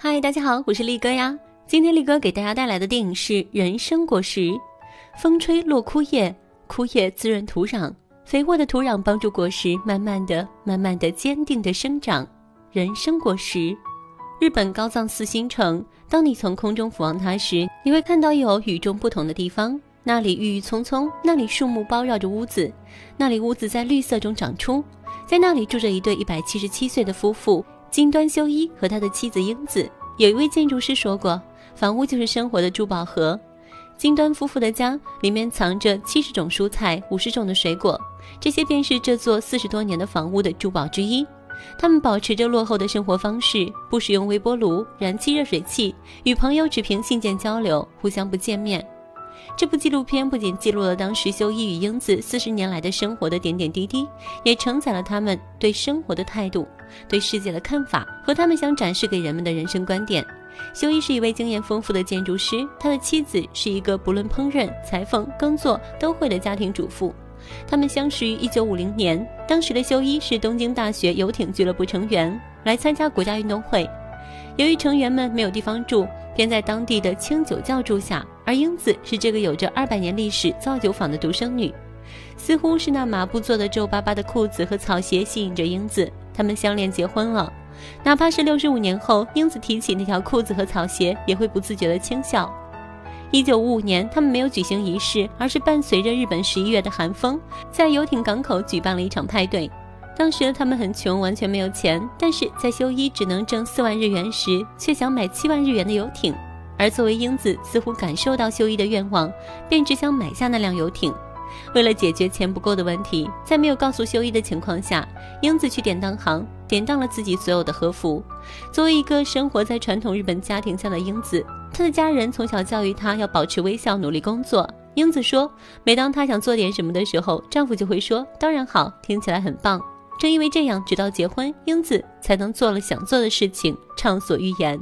嗨，大家好，我是力哥呀。今天力哥给大家带来的电影是《人生果实》。风吹落枯叶，枯叶滋润土壤，肥沃的土壤帮助果实慢慢的、慢慢的、坚定的生长。人生果实，日本高藏寺新城。当你从空中俯望它时，你会看到有与众不同的地方。那里郁郁葱葱，那里树木包绕着屋子，那里屋子在绿色中长出，在那里住着一对一百七十七岁的夫妇。金端修一和他的妻子英子，有一位建筑师说过，房屋就是生活的珠宝盒。金端夫妇的家里面藏着七十种蔬菜，五十种的水果，这些便是这座四十多年的房屋的珠宝之一。他们保持着落后的生活方式，不使用微波炉、燃气热水器，与朋友只凭信件交流，互相不见面。这部纪录片不仅记录了当时修一与英子四十年来的生活的点点滴滴，也承载了他们对生活的态度、对世界的看法和他们想展示给人们的人生观点。修一是一位经验丰富的建筑师，他的妻子是一个不论烹饪、裁缝、耕作都会的家庭主妇。他们相识于一九五零年，当时的修一是东京大学游艇俱乐部成员，来参加国家运动会。由于成员们没有地方住，便在当地的清酒窖住下。而英子是这个有着二百年历史造酒坊的独生女，似乎是那麻布做的皱巴巴的裤子和草鞋吸引着英子，他们相恋结婚了。哪怕是六十五年后，英子提起那条裤子和草鞋，也会不自觉的轻笑。一九五五年，他们没有举行仪式，而是伴随着日本十一月的寒风，在游艇港口举办了一场派对。当时他们很穷，完全没有钱。但是在修一只能挣四万日元时，却想买七万日元的游艇。而作为英子，似乎感受到修一的愿望，便只想买下那辆游艇。为了解决钱不够的问题，在没有告诉修一的情况下，英子去典当行典当了自己所有的和服。作为一个生活在传统日本家庭下的英子，她的家人从小教育她要保持微笑，努力工作。英子说，每当她想做点什么的时候，丈夫就会说：“当然好，听起来很棒。”正因为这样，直到结婚，英子才能做了想做的事情，畅所欲言。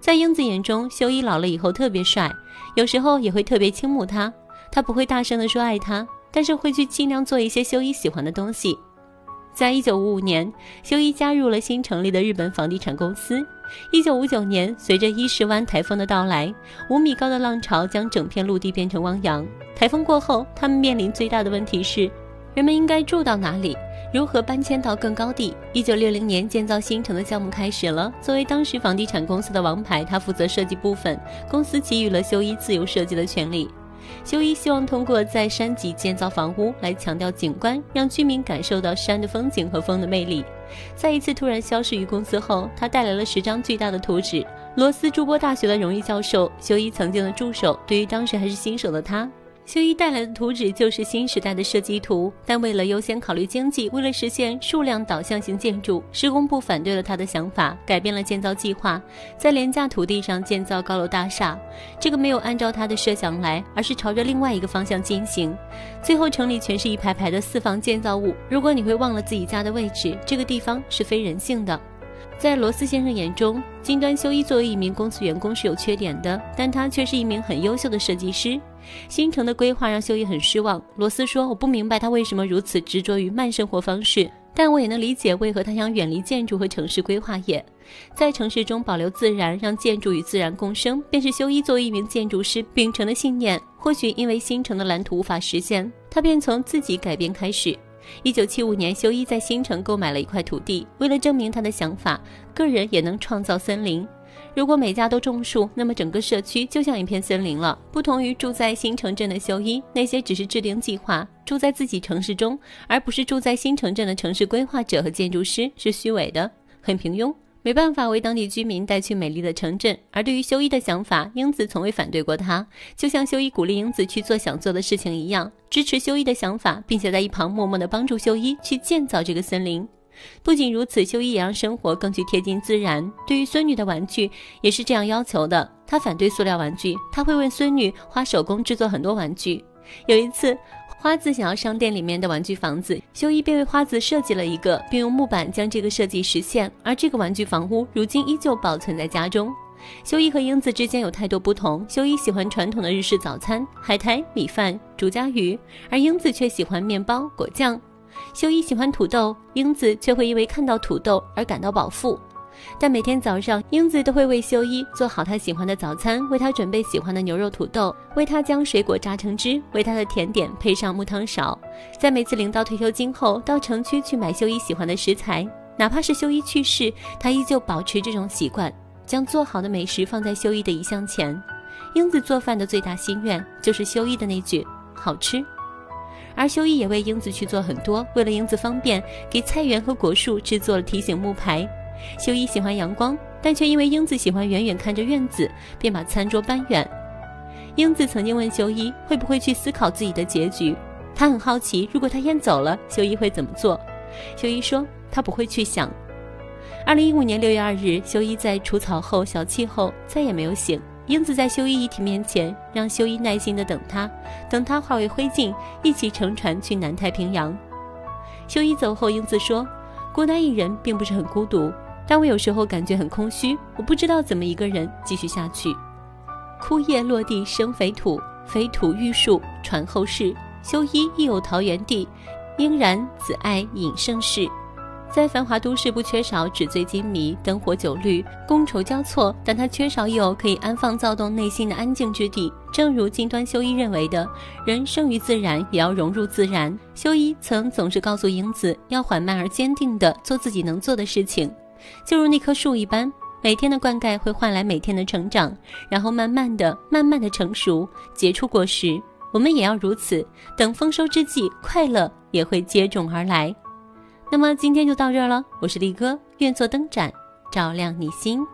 在英子眼中，修一老了以后特别帅，有时候也会特别倾慕他。他不会大声地说爱他，但是会去尽量做一些修一喜欢的东西。在一九五五年，修一加入了新成立的日本房地产公司。一九五九年，随着伊势湾台风的到来，五米高的浪潮将整片陆地变成汪洋。台风过后，他们面临最大的问题是，人们应该住到哪里？如何搬迁到更高地？一九六零年建造新城的项目开始了。作为当时房地产公司的王牌，他负责设计部分，公司给予了修一自由设计的权利。修一希望通过在山脊建造房屋来强调景观，让居民感受到山的风景和风的魅力。在一次突然消失于公司后，他带来了十张巨大的图纸。罗斯朱波大学的荣誉教授，修一曾经的助手，对于当时还是新手的他。修一带来的图纸就是新时代的设计图，但为了优先考虑经济，为了实现数量导向型建筑，施工部反对了他的想法，改变了建造计划，在廉价土地上建造高楼大厦。这个没有按照他的设想来，而是朝着另外一个方向进行。最后，城里全是一排排的四房建造物。如果你会忘了自己家的位置，这个地方是非人性的。在罗斯先生眼中，金端修一作为一名公司员工是有缺点的，但他却是一名很优秀的设计师。新城的规划让修一很失望。罗斯说：“我不明白他为什么如此执着于慢生活方式，但我也能理解为何他想远离建筑和城市规划业，在城市中保留自然，让建筑与自然共生，便是修一作为一名建筑师秉承的信念。或许因为新城的蓝图无法实现，他便从自己改变开始。”一九七五年，修一在新城购买了一块土地。为了证明他的想法，个人也能创造森林。如果每家都种树，那么整个社区就像一片森林了。不同于住在新城镇的修一，那些只是制定计划、住在自己城市中，而不是住在新城镇的城市规划者和建筑师，是虚伪的，很平庸。没办法为当地居民带去美丽的城镇，而对于修一的想法，英子从未反对过他，就像修一鼓励英子去做想做的事情一样，支持修一的想法，并且在一旁默默地帮助修一去建造这个森林。不仅如此，修一也让生活更具贴近自然。对于孙女的玩具，也是这样要求的。他反对塑料玩具，他会为孙女花手工制作很多玩具。有一次。花子想要商店里面的玩具房子，修一便为花子设计了一个，并用木板将这个设计实现。而这个玩具房屋如今依旧保存在家中。修一和英子之间有太多不同。修一喜欢传统的日式早餐，海苔、米饭、竹夹鱼，而英子却喜欢面包、果酱。修一喜欢土豆，英子却会因为看到土豆而感到饱腹。但每天早上，英子都会为修一做好他喜欢的早餐，为他准备喜欢的牛肉土豆，为他将水果榨成汁，为他的甜点配上木汤勺。在每次领到退休金后，到城区去买修一喜欢的食材，哪怕是修一去世，他依旧保持这种习惯，将做好的美食放在修一的遗像前。英子做饭的最大心愿就是修一的那句“好吃”。而修一也为英子去做很多，为了英子方便，给菜园和果树制作了提醒木牌。修一喜欢阳光，但却因为英子喜欢远远看着院子，便把餐桌搬远。英子曾经问修一会不会去思考自己的结局，他很好奇，如果他先走了，修一会怎么做？修一说他不会去想。二零一五年六月二日，修一在除草后小憩后再也没有醒。英子在修一遗体面前，让修一耐心地等他，等他化为灰烬，一起乘船去南太平洋。修一走后，英子说：“孤单一人并不是很孤独，但我有时候感觉很空虚，我不知道怎么一个人继续下去。”枯叶落地生肥土，肥土育树传后世。修一亦有桃源地，应然子爱隐盛世。在繁华都市，不缺少纸醉金迷、灯火酒绿、觥筹交错，但他缺少有可以安放躁动内心的安静之地。正如金端修一认为的，人生于自然，也要融入自然。修一曾总是告诉英子，要缓慢而坚定地做自己能做的事情，就如那棵树一般，每天的灌溉会换来每天的成长，然后慢慢的、慢慢的成熟，结出果实。我们也要如此，等丰收之际，快乐也会接踵而来。那么今天就到这儿了，我是力哥，愿做灯盏，照亮你心。